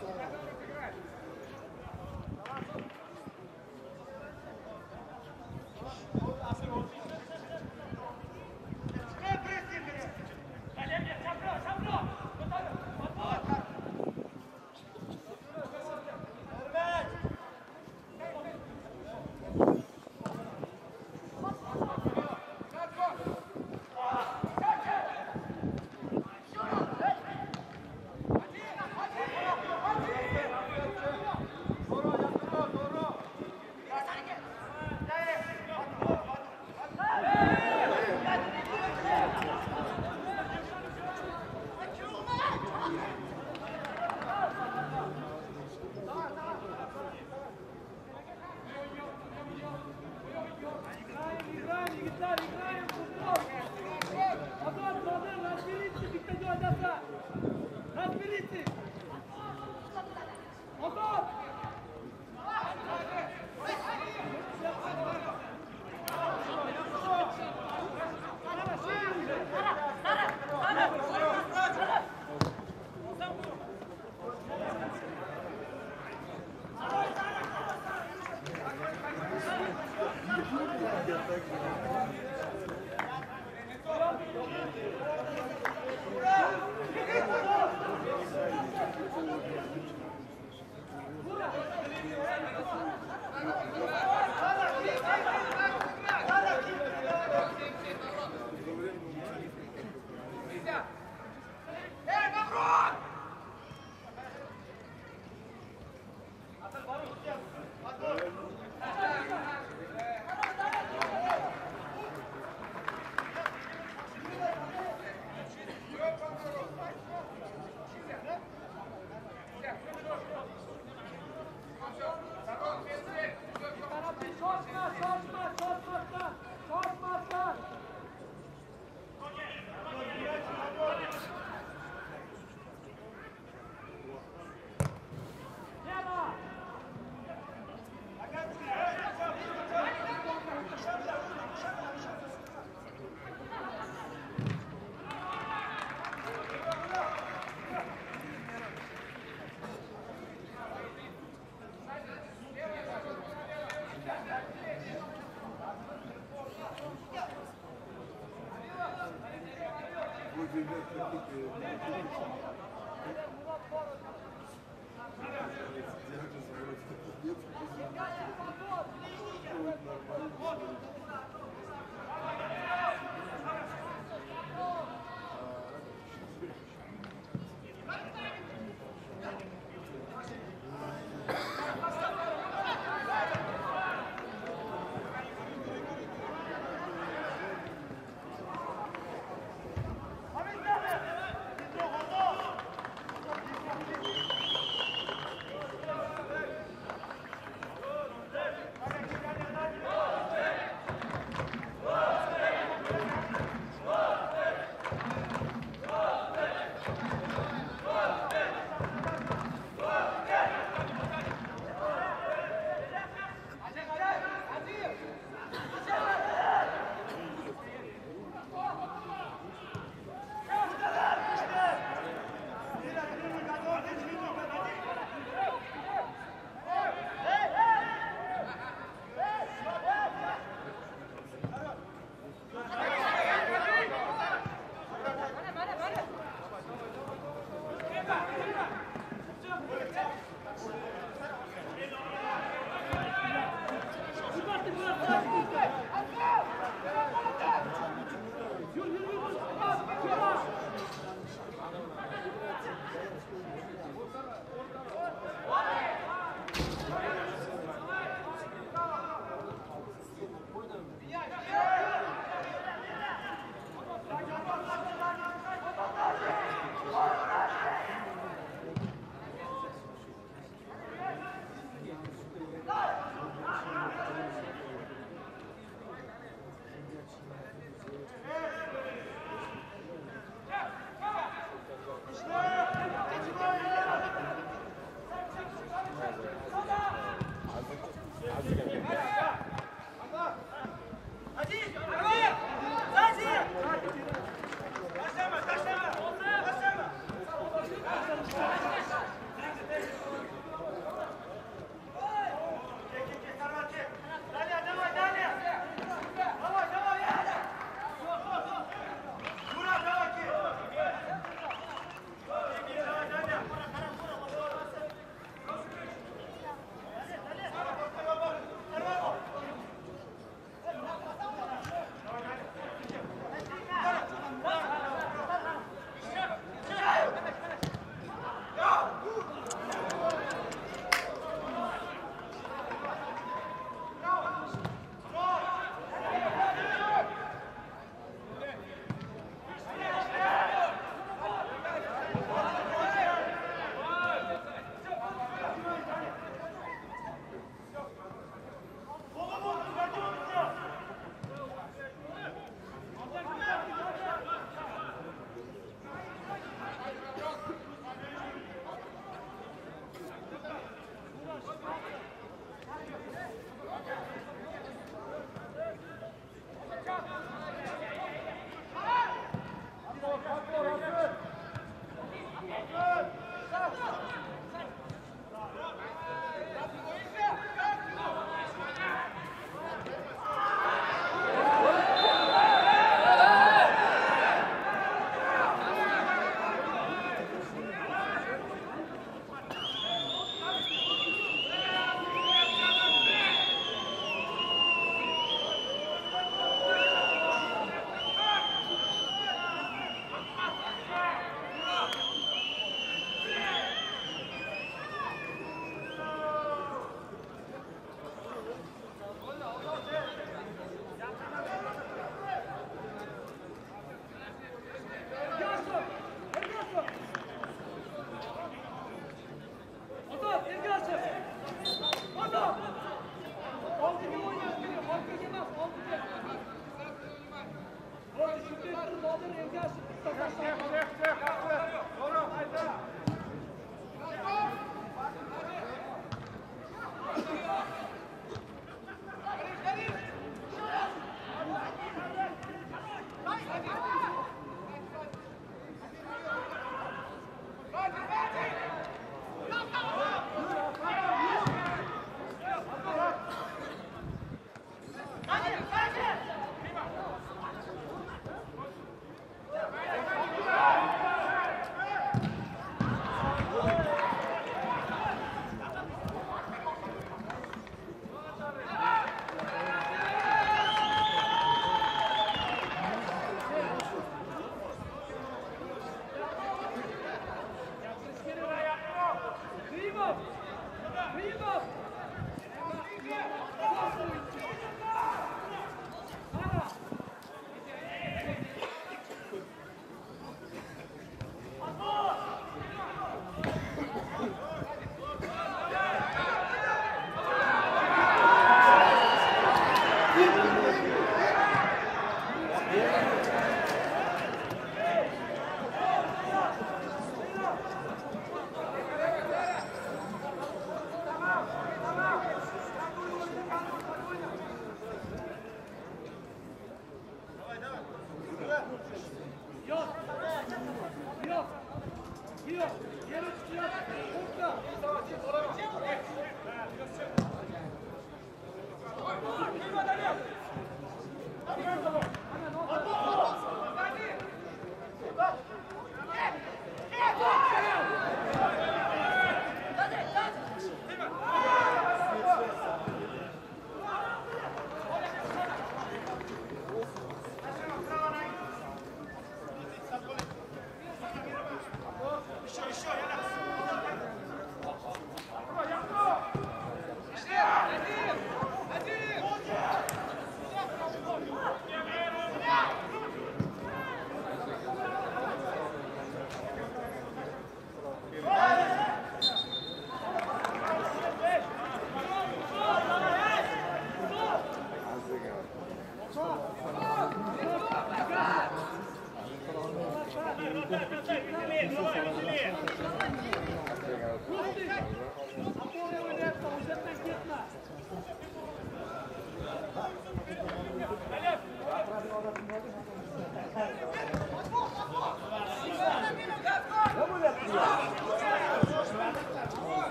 Yeah.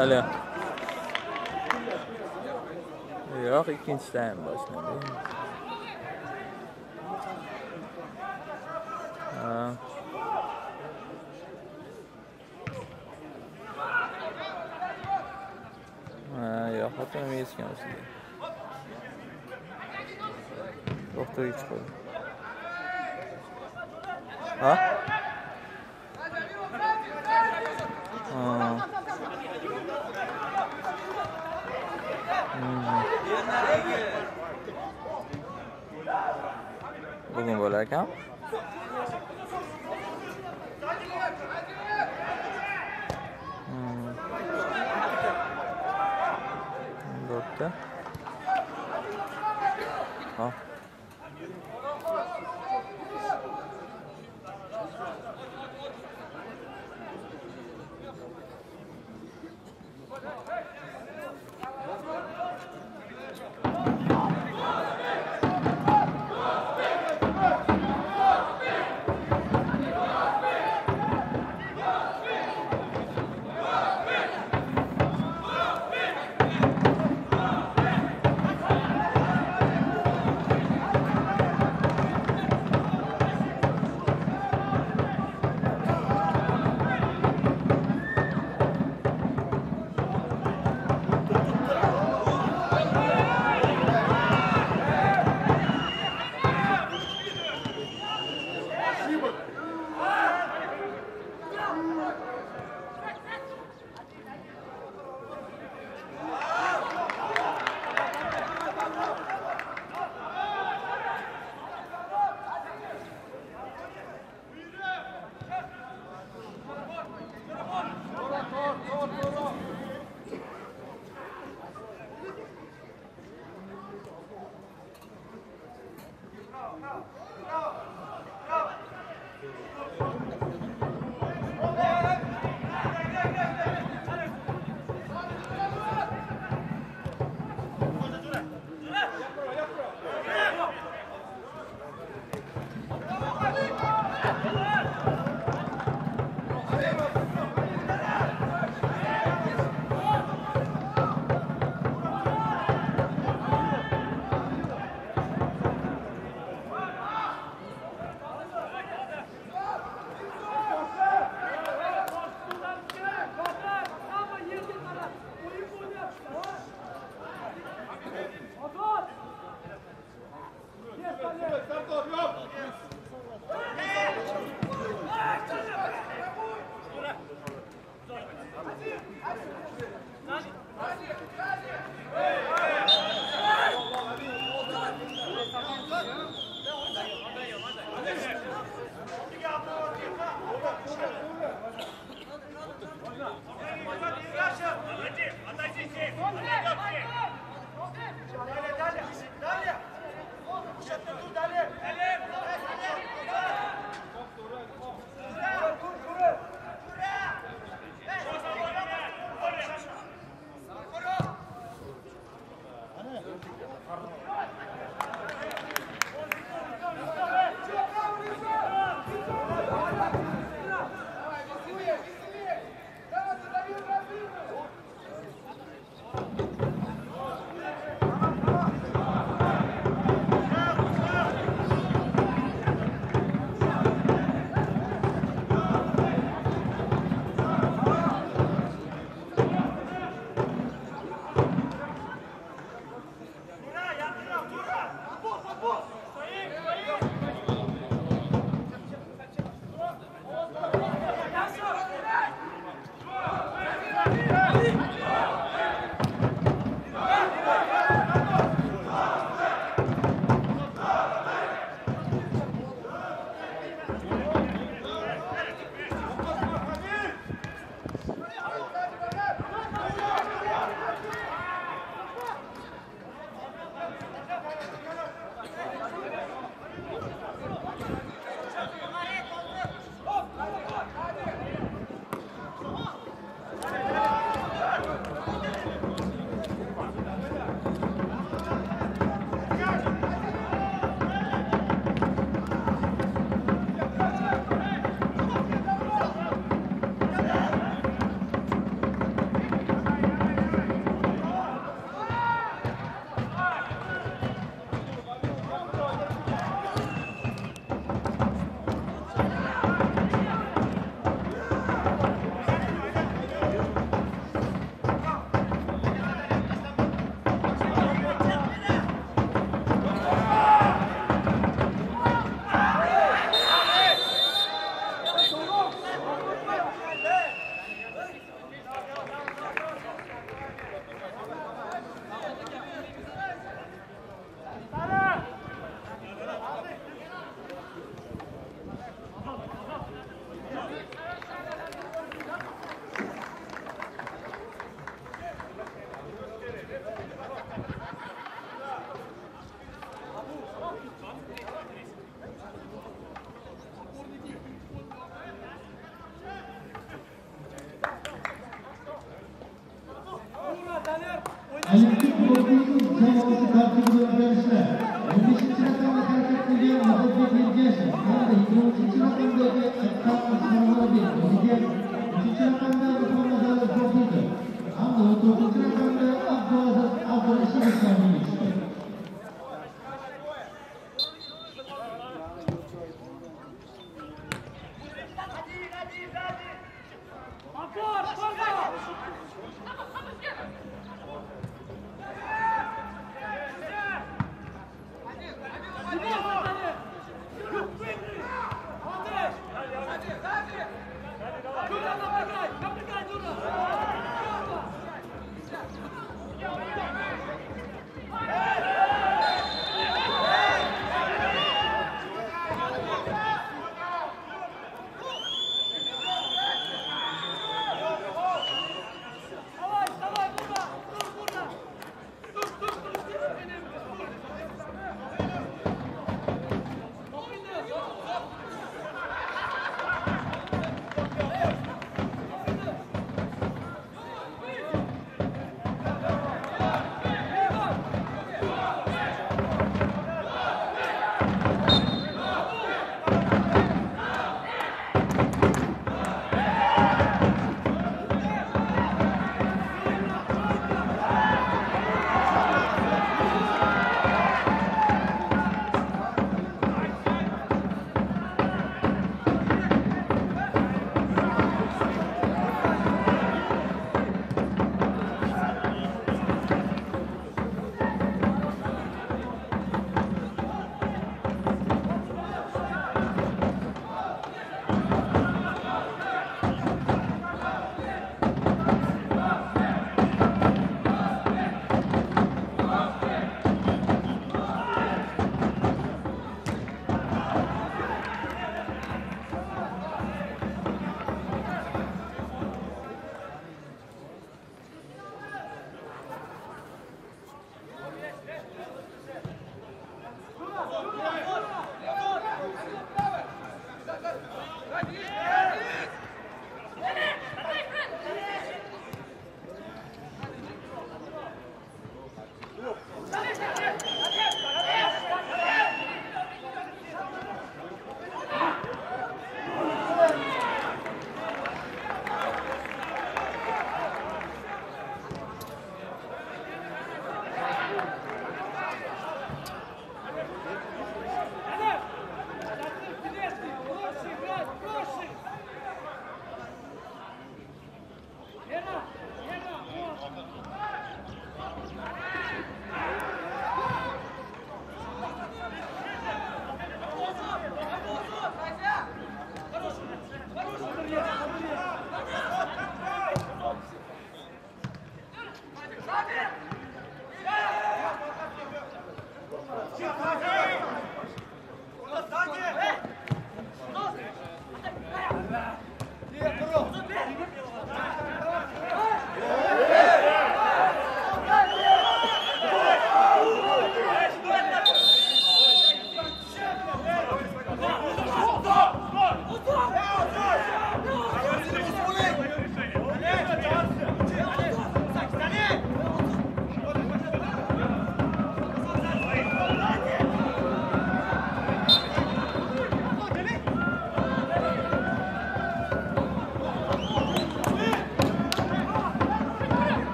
ألو يا أخي كي نستعمل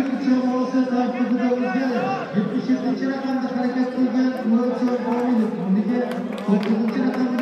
Olimpik Mugin jamoasi tarkibida o'zgarish. 77 raqamda harakat qilgan Murodjon Komilov o'rniga 9 raqamda.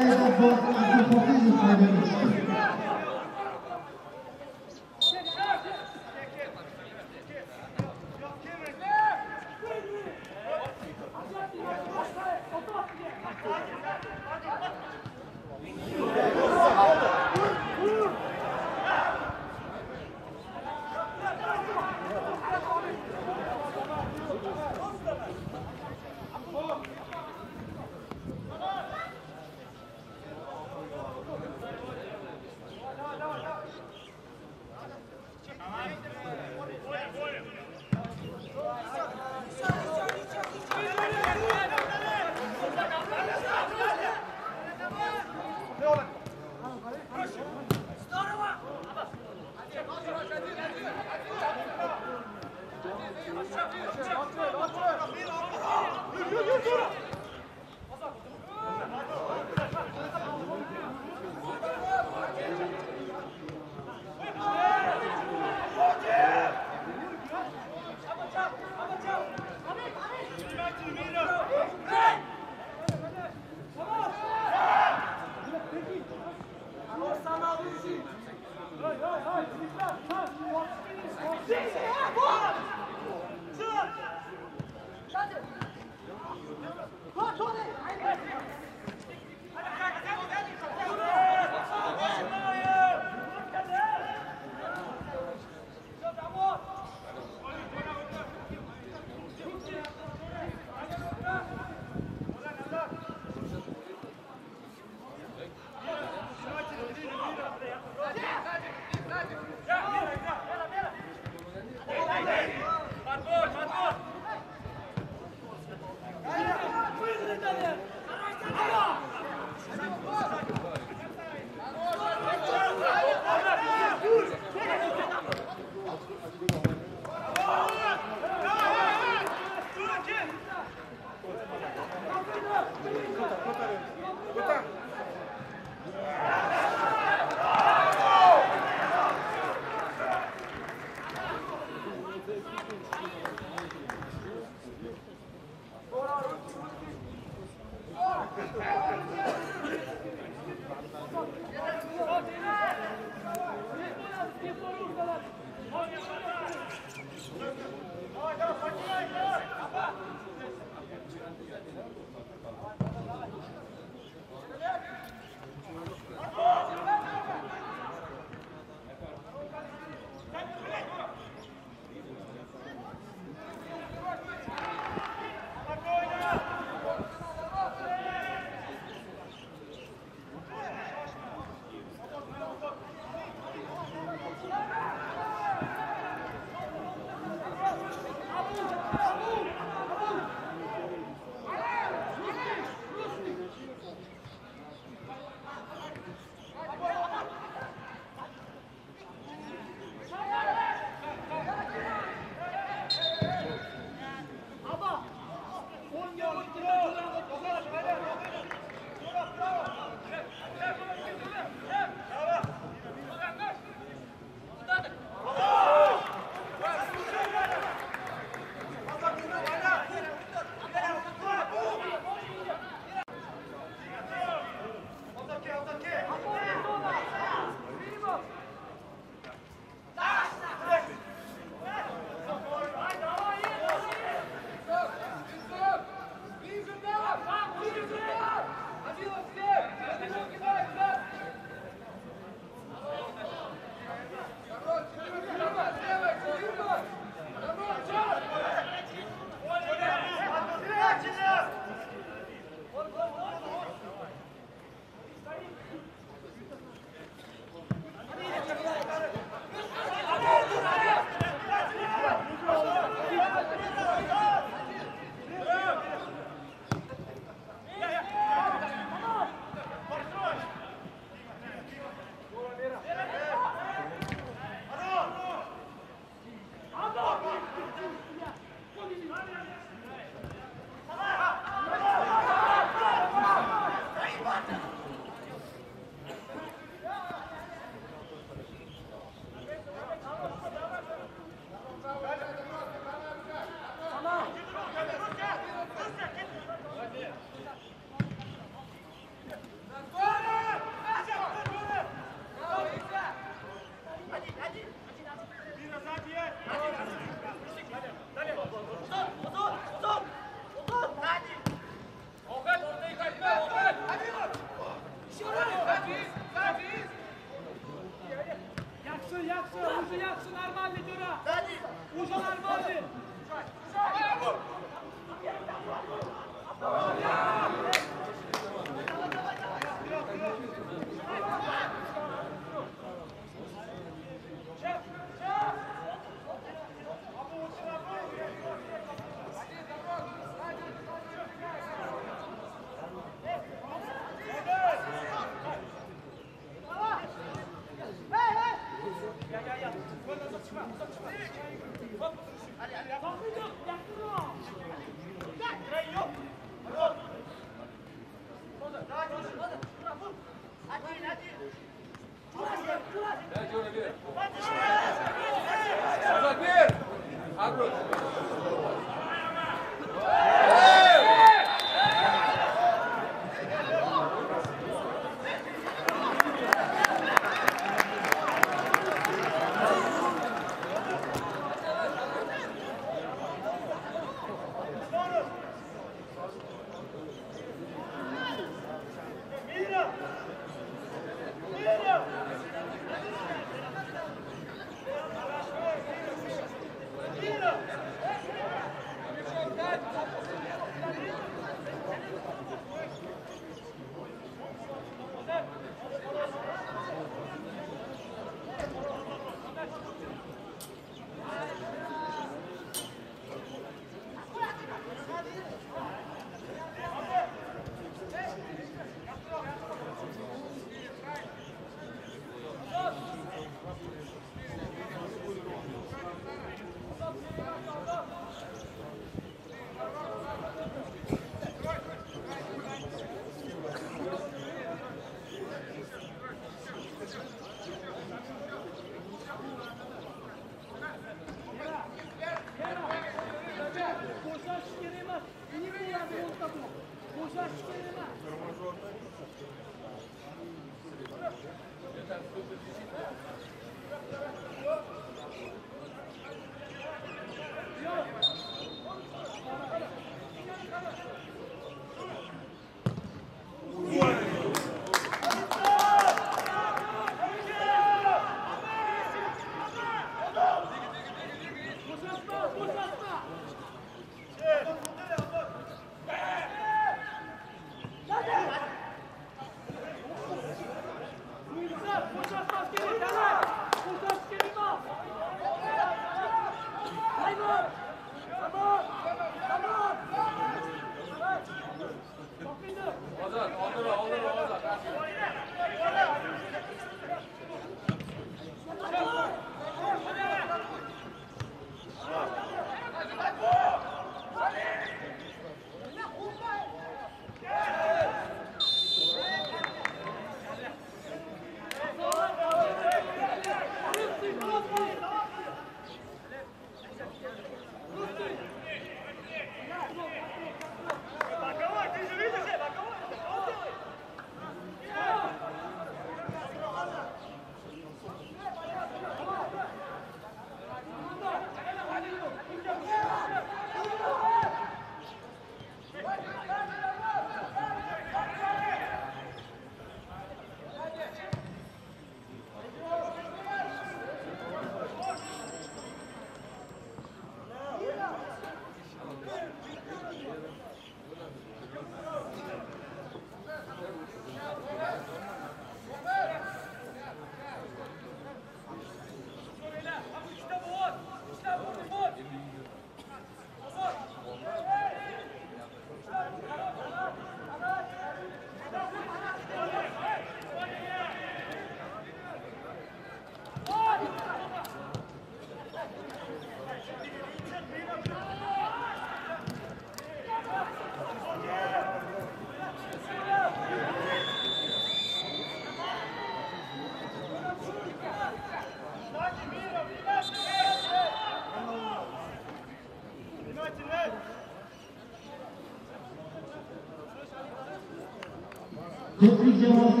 Ko'prik jamoasi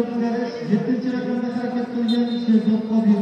o'zgarish 7 raqamda harakat qilgan Sherzod Qodirov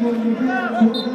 Não, não.